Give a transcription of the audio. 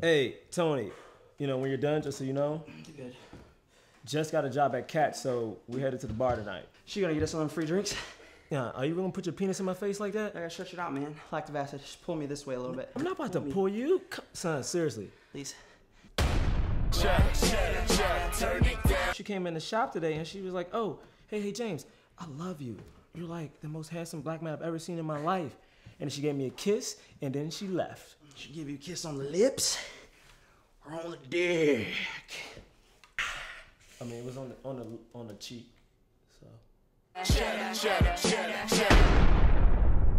Hey, Tony, you know, when you're done, just so you know, Good. just got a job at Cat, so we headed to the bar tonight. She gonna get us some free drinks? Yeah, are you gonna put your penis in my face like that? I gotta stretch it out, man. Lactic acid. Just pull me this way a little bit. I'm not about to me, pull you. Son, seriously. Please. She came in the shop today and she was like, oh, hey, hey, James, I love you. You're like the most handsome black man I've ever seen in my life. And she gave me a kiss and then she left. She give you a kiss on the lips or on the dick. I mean, it was on the on the on the cheek. So